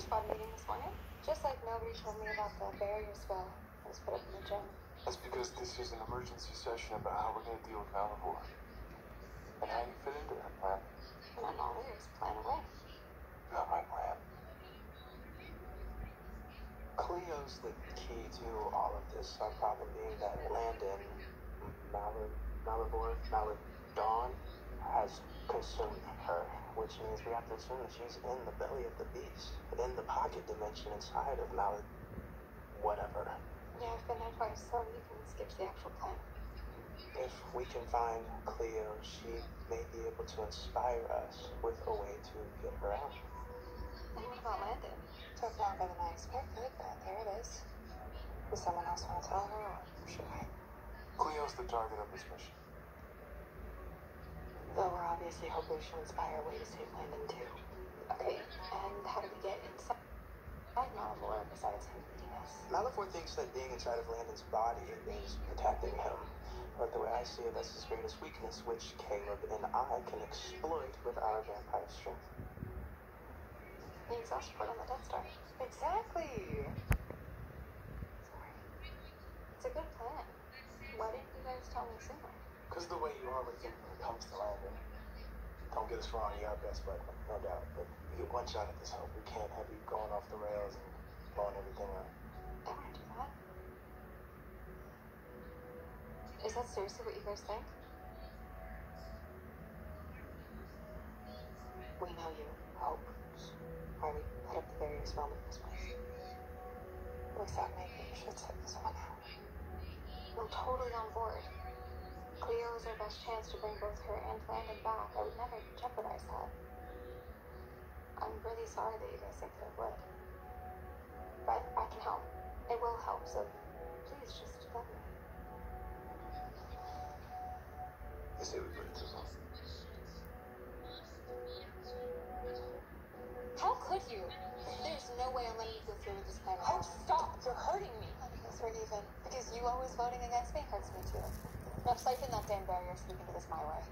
squad meeting this morning. Just like nobody told me about the barrier spell that was put up in the gym. That's because this is an emergency session about how we're gonna deal with Malivore. And how you fit into that plan. And I'm all ears. Plan away. Not my plan. Cleo's the key to all of this. Our problem being that Landon, Malib, Malivore, Malidon, has consumed her, which means we have to assume that she's in the belly of the beast, in the pocket dimension inside of Malid, whatever. Yeah, I've been there twice, so you can skip the actual plan. If we can find Cleo, she may be able to inspire us with a way to get her out. And what about Landon? Took longer than I expected, but there it is. Does someone else want to tell her, or should I? Cleo's the target of this mission. Though we're obviously hoping she'll inspire a way to save Landon too. Okay, and how do we get inside Malivore besides him beating us? Malivore thinks that being inside of Landon's body is protecting him. But the way I see it, that's his greatest weakness, which Kaleb and I can exploit with our vampire strength. The exhaust port on the Death Star. Exactly. Sorry. It's a good plan. Why didn't you guys tell me sooner? Because the way you are with him when it comes to Landon. Don't get us wrong, you're our best friend, no doubt. But we get one shot at this hope. We can't have you going off the rails and blowing everything up. I wouldn't do that. Is that seriously what you guys think? We know you. Hope. Why we put up the barrier spell in the place. We thought maybe you should set this one out. I'm totally on board. Cleo is our best chance to bring both her and Landon back. I would never jeopardize that. I'm really sorry that you guys think that it would. But I can help. It will help, so please just to. How could you? There's no way I'm letting you go through with this plan. Oh, stop! You're hurting me. Because we're even. Because you always voting against me hurts me too. Now siphon that damn barrier so we can do this my way.